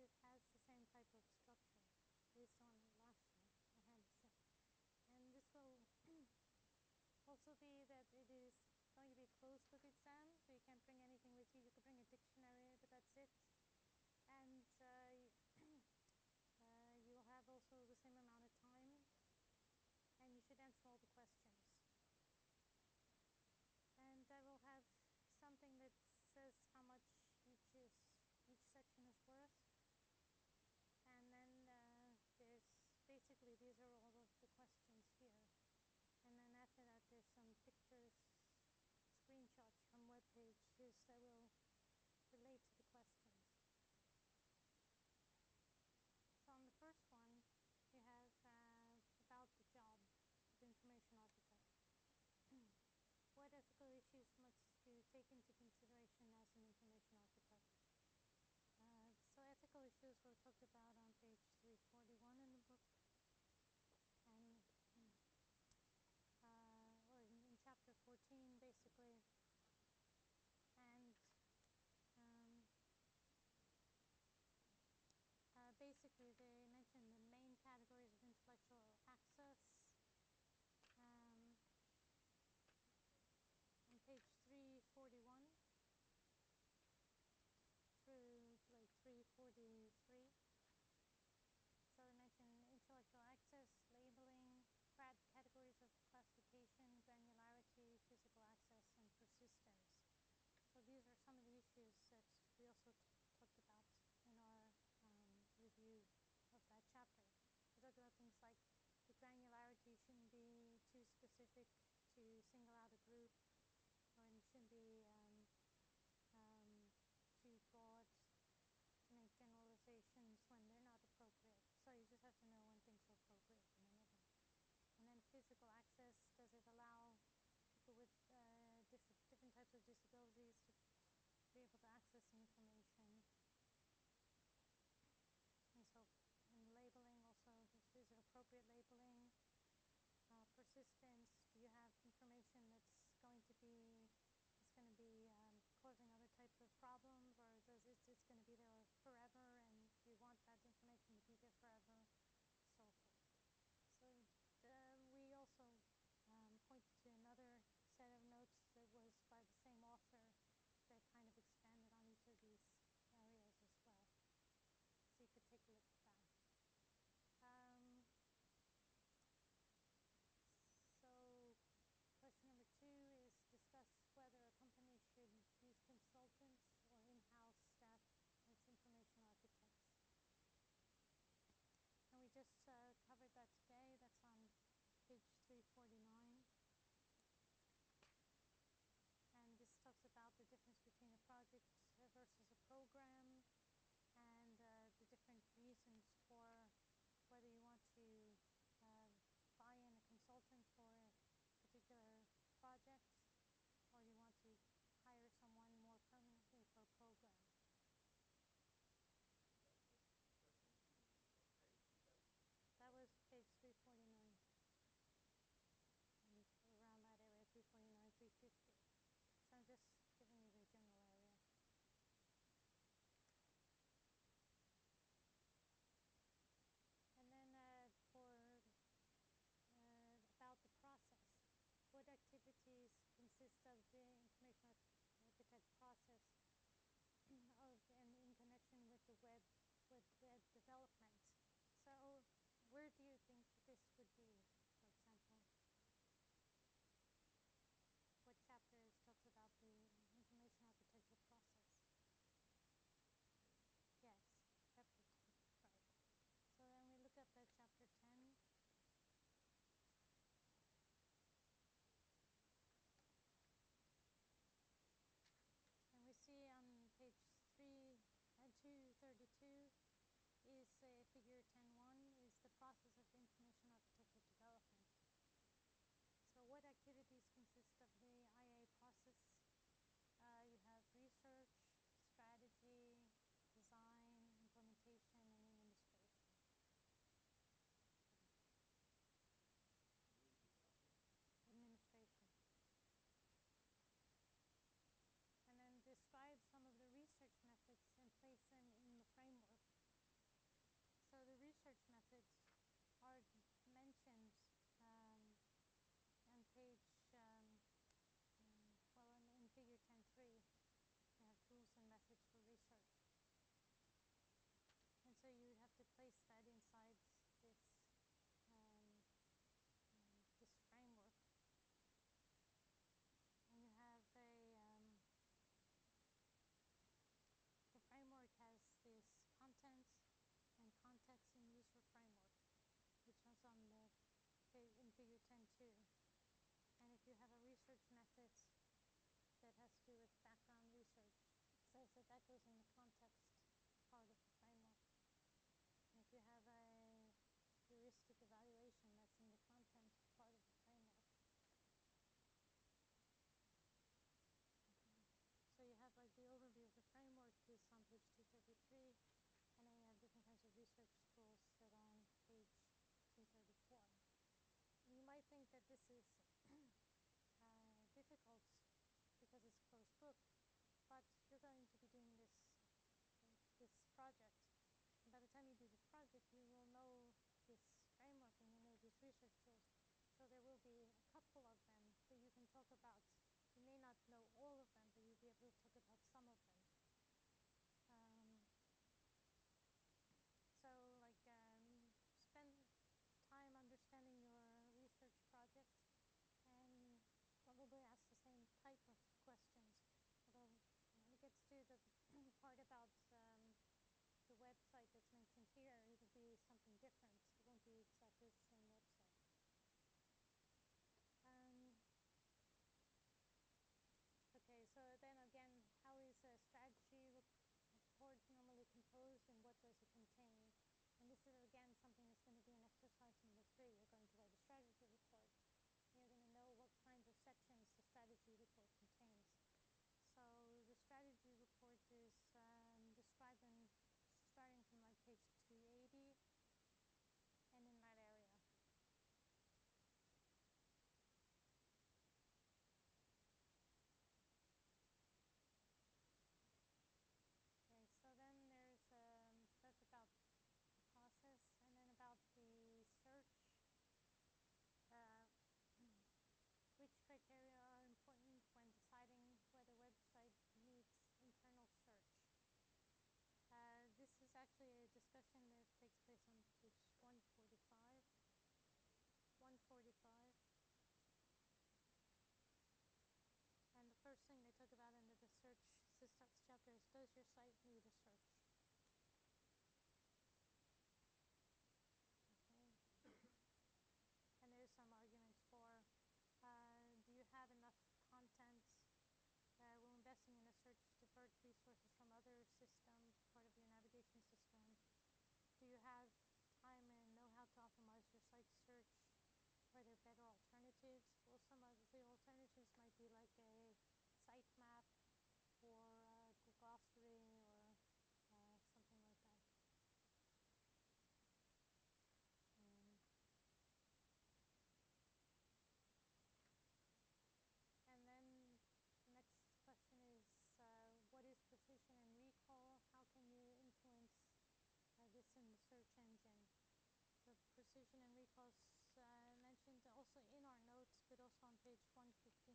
it has the same type of structure based on last year. I had the same. And this will also be that it is going to be closed book exam, so you can't bring anything with you. You could bring a dictionary, but that's it. And uh, uh, you'll have also the same amount of time, and you should answer all the questions. And I will have something that says how much each is each section is worth. And then uh, there's basically these are all of the questions here. And then after that there's some pictures, screenshots from web pages that will relate to the questions. So on the first one, you have uh, about the job of information architect. what ethical issues must you take into consideration as an information architect? Uh, so ethical issues were talked about on page 341 in the book. And uh, well, in, in, chapter 14, basically. And um, uh, basically, they mentioned the main categories of intellectual access. Um, on page 341 through like 343. So they mentioned intellectual access, labeling, categories of classification, granularity, physical access, and persistence. So these issues that we also talked about in our um, review of that chapter. We talked about things like the granularity shouldn't be too specific to single out a group, or it shouldn't be um, um, too broad to make generalizations when they're not appropriate. So you just have to know when things are appropriate and when they're not. And then physical access, does it allow people with uh, different, different types of disabilities to be the information? And so, and labeling also, is it appropriate labeling? Uh, persistence, do you have information that's going to be it's going to be um, causing other types of problems, or does it, it's going to be there forever, and you want that information to be there forever, so forth. So uh, we also um, pointed to another set of notes that was by the same author that kind of expanded on each of these areas as well. So you could take a look at that. Um, so Question number two is discuss whether a company should use consultants or in-house staff as information architects. And we just uh, covered that today. That's on page 349. And this talks about the difference between a project versus a program and uh, the different reasons for whether you want to uh, buy in a consultant for particular projects, or you want to hire someone more permanently for a program? That was page 349. And around that area, 349, 350. So I'm just giving you the general area. And then uh, for uh, about the process what activities consist of the information architect process of and in connection with the web with web development. So where do you think this would be, for example? What chapter talks about the information architecture process? Yes, chapter 10, right. So then we look at the chapter 10. And we see on page 3 and 232 is uh, figure 10.1 is the process of information architecture development. So what activities consist of the IA process? Uh, you have research, strategy, design, implementation, and administration. Administration and then describe some of the research methods and place them in the framework. you tend to. And if you have a research method that has to do with background research, it says that that goes in the context part of the framework. And if you have a heuristic evaluation, that's in the content part of the framework. Okay. So you have like the overview of the framework is on page 233, and then you have different kinds of research tools that are on page 234. And you might think that this is uh, difficult because it's closed book, but you're going to be doing this this project. And by the time you do this project, you will know this framework and you know these research tools. So there will be a couple of them that you can talk about. You may not know all of them, but you'll be able to talk about some of them. Um, so, like, um, spend time understanding your research project and probably ask the same type of questions. Although when it gets to the part about um, the website that's mentioned here, it'll be something different. It won't be exactly the same website. Um, okay, so then again, how is a strategy report normally composed and what does it contain? And this is again something that's going to be an exercise number three. You're going to write a strategy report. You're going to know what kinds of sections the strategy report contains. So the strategy report is um, described in starting from like page 280 and in that area. Okay, so then there's um, stuff about the process and then about the search. Uh, which criteria are important when deciding whether a website needs internal search? Uh, this is actually a discussion that takes place on page 145. 145. And the first thing they talk about under the search systems chapter is Does your site need a search? Okay. and there's some arguments for uh, do you have enough content uh, when investing in a search divert resources from other systems, part of your navigation system? Do you have time and know how to optimize your site search? Are there better alternatives? Well, some of the alternatives might be like a sitemap or uh, glossary or uh, something like that. Um, and then the next question is, uh, what is precision and recall? How can you influence uh, this in the search engine? So precision and recall also in our notes, but also on page 159.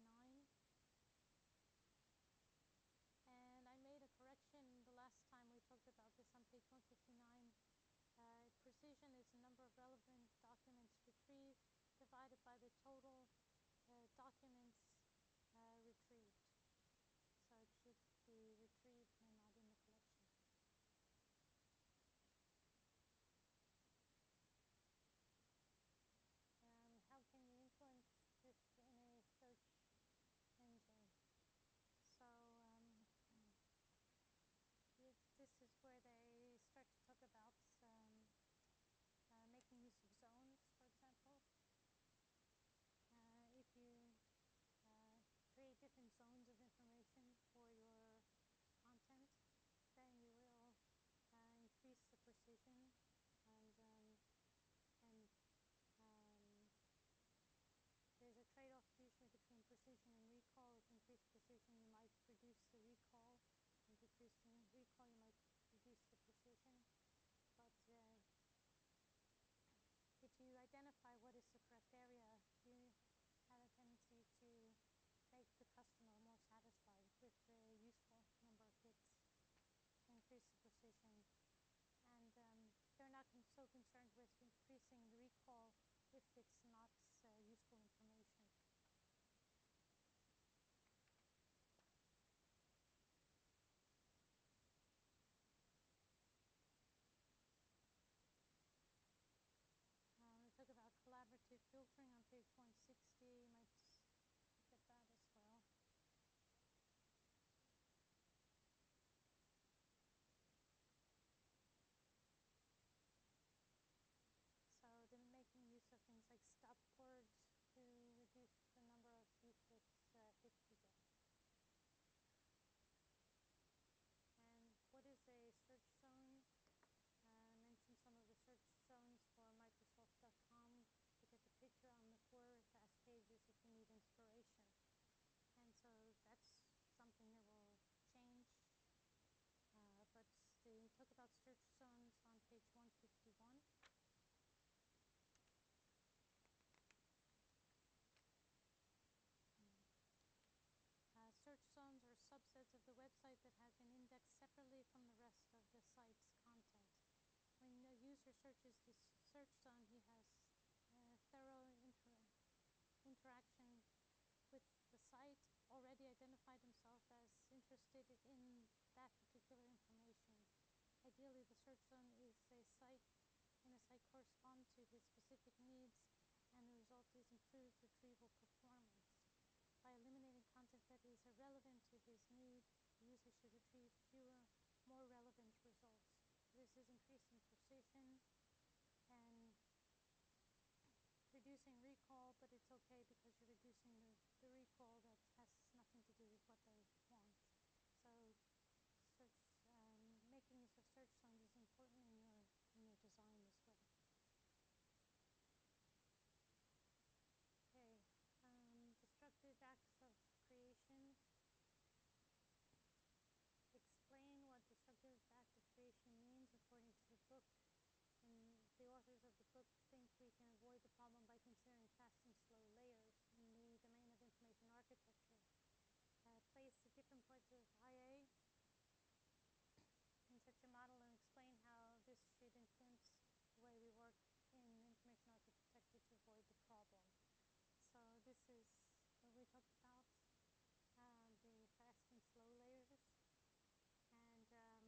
And I made a correction the last time we talked about this on page 159. Uh, precision is the number of relevant documents retrieved divided by the total uh, documents uh, retrieved. So it should be retrieved and not in the collection. Um, how can you influence this in a search engine? So um, this is where they start to talk about um, uh, making use of zones, for example. Uh, if you uh, create different zones of information for your content, then you will uh, increase the precision and um, and um, there's a trade-off usually between precision and recall. With increased precision, you might reduce the recall. With decreased recall, you might reduce the precision. But uh, if you identify what is the correct area, you have a tendency to make the customer more satisfied with the useful number of hits, increase precision, and um, they're not con so concerned with increasing the recall if it's not uh, useful information. Uh, we talk about collaborative filtering on page 160, you might get that as well. So they're making use of things like stop words to reduce the number of useless uh, hits you get. And what is a search zone? Uh, I mentioned some of the search zones for Microsoft.com to get the picture on the four fast pages if you need inspiration. And so that's something that will change. Uh, but they talk about search zones on page 151. Uh, search zones are subsets the website that have been indexed separately from the rest of the site's content. When a user searches this search zone, he has a thorough inter interaction with the site, already identified himself as interested in that particular information. Ideally, the search zone is a site in a site correspond to his specific needs, and the result is improved retrieval performance. By eliminating content that is irrelevant to his need, the should retrieve fewer, more relevant results. This is increasing precision and reducing recall, but it's okay because you're reducing the, the recall that has nothing to do with what they want. So search, um, making use of search zones is important in your, in your design this way. Okay, um, destructive acts of creation. Explain what destructive act of creation means according to the book. And the authors of the book think we can avoid the problem by considering fast and slow layers in the domain of information architecture. Uh, place the different parts of IA in such a model and explain how this should influence the way we work in information architecture to avoid the problem. So this is what we talked about, um, the fast and slow layers. And um,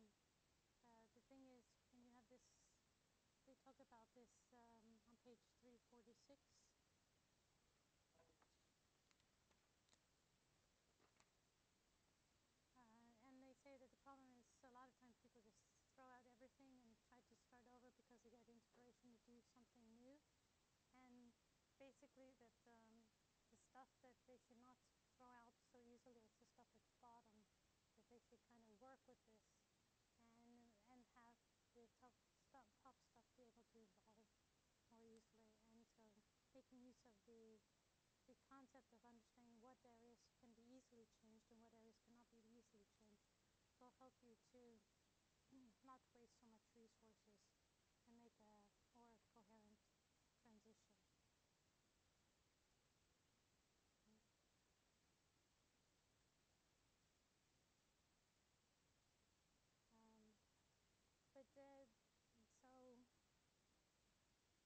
uh, the thing is, when you have this, they talk about this um, on page 346. Uh, and they say that the problem is a lot of times people just throw out everything and try to start over because they get inspiration to do something new. And basically that um, the stuff that they should not throw out so easily is the stuff at the bottom, that they should kind of work with this and, and have the top stuff, top stuff be able to evolve more easily. And so making use of the, the concept of understanding what areas can be easily changed and what areas cannot be easily changed will help you to not waste so much resources and make a more coherent transition. Um, but uh, so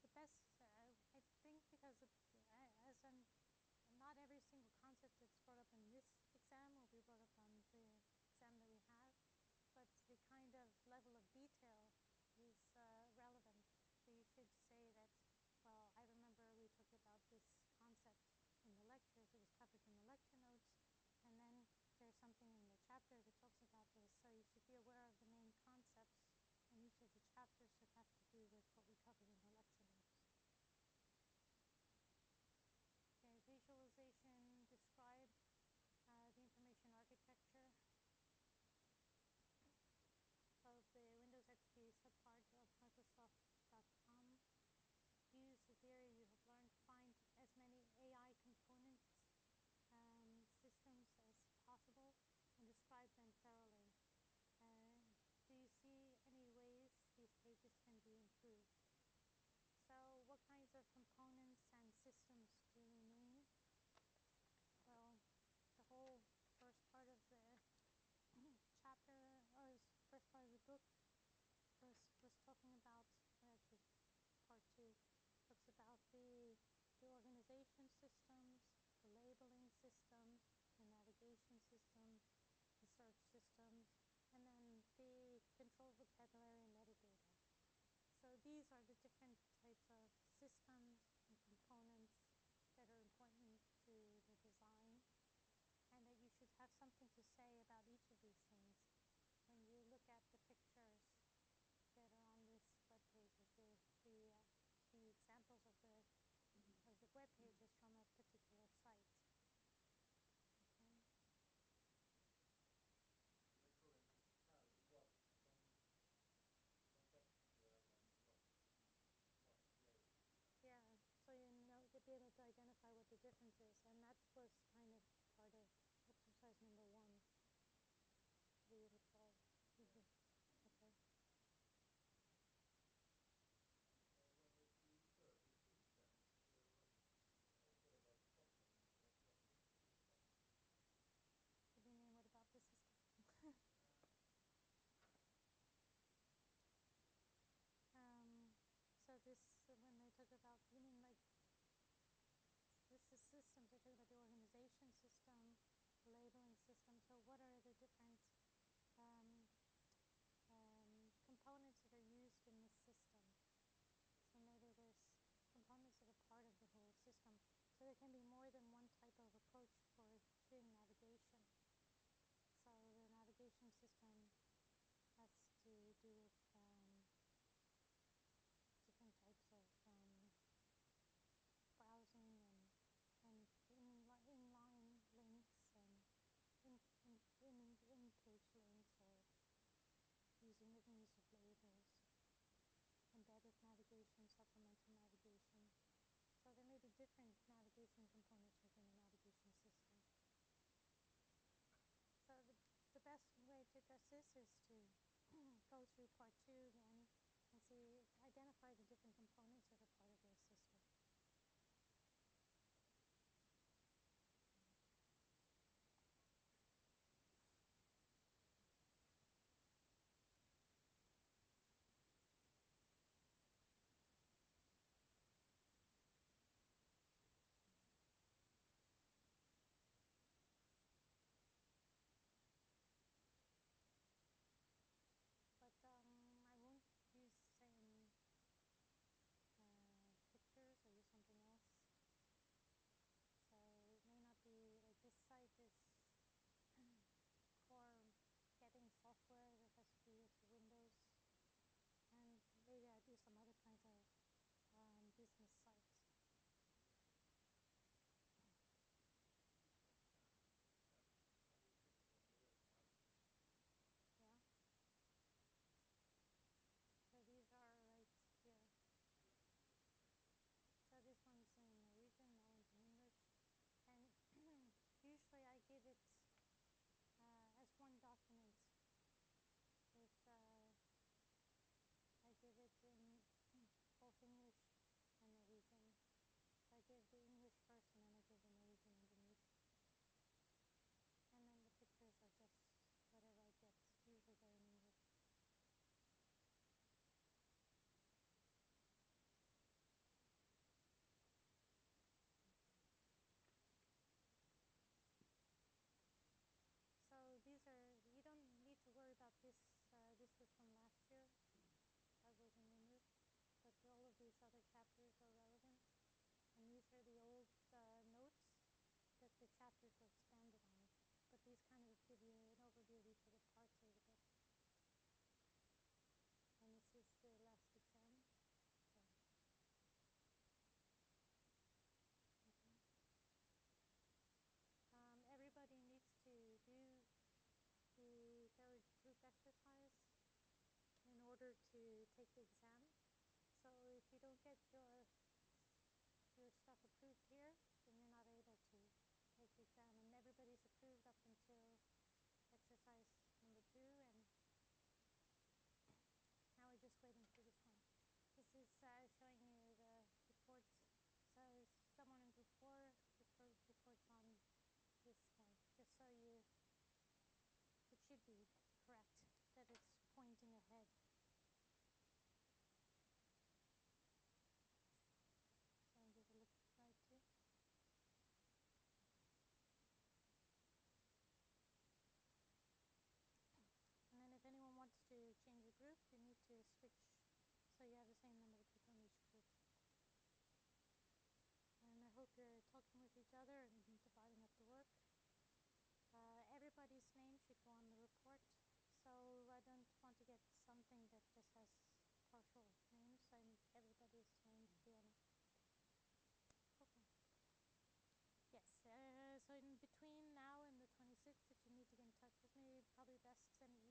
the best, uh, I think, because of, uh, as I'm, not every single concept that's brought up in this exam will be brought up on the exam that we have, but the kind of level of detail is uh, relevant. So you should say that, well, I remember we talked about this concept in the lectures, it was covered in the lecture notes, and then there's something in the chapter that talks about this, so you should be aware of the main concepts in each of the chapters that have to do with what we covered in the lecture notes. Okay, visualization, describe uh, the information architecture of the Windows XP subpart of Microsoft.com. Use the theory you have learned to find as many AI components um, systems as possible and describe them thoroughly. Uh, do you see any ways these pages can be improved? So kinds components and systems do we mean? Well, the whole first part of the chapter, or first part of the book was, was talking about, actually part two, talks about the, the organization systems, the labeling system, the navigation system, the search system, and then the control vocabulary and metadata. So these are the different types of systems differences, and that was kind of part of exercise number one. Do you recall? Yeah. Okay. Uh, when we refer to systems, we're talking about components, but what is system? What do you mean, what about the system? Uh, um, so this, uh, when they talk about, you mean like, this is systems, they're talking about the organization system, the labeling system, so what are the different um, um, components that are used in the system? So maybe there's components that are part of the whole system. So there can be more than one type of approach for doing navigation. So the navigation system has to do with um, different types of um, browsing and and in inline links and in in in in page links or using the use of labels, embedded navigation, supplemental navigation. So there may be different navigation components within a navigation system. So the, the best way this is to go through part two again and see, identify the different components that are part of their system. But um, I won't use same uh, pictures, I'll use something else. So it may not be, like this site is for getting software that has to do with Windows. And maybe I do some other kinds of um, business sites. these are ten steps when you click on the website. Yeah. So these are right here. Yeah, which language? So this one's in Norwegian, that one's in English. And usually I give it uh, as one document. With uh, I give it in both English and Norwegian. So I give the English first and then I give the Norwegian underneath. And then the pictures are just whatever I get. Usually they're in English. So these are, you don't need to worry about this. Uh, this was from last year. That wasn't English. But all of these other chapters are relevant. And these are the old uh, notes that the chapters were expanded on. But these kind of give you an overview of each of the parts of the book. And this is the last exam. So, okay. Um, everybody needs to do the third group exercise in order to take the exam. So if you don't get your your stuff approved here, then you're not able to take the exam. And everybody's approved up until exercise number two, and now we're just waiting for this one. This is uh, showing you the reports. So someone in group four reports on this one, just so you, it should be correct that it's pointing ahead. So I'll give a look at slide two. And then if anyone wants to change the group, you need to switch so you have the same number of people in each group. And I hope you're talking with each other and dividing up the work. Uh, everybody's name should go on the report. So I don't want to get something that just has partial names. I need everybody's name should be on it. Okay. Yes, uh, so in between now and the 26th, if you need to get in touch with me, probably best send an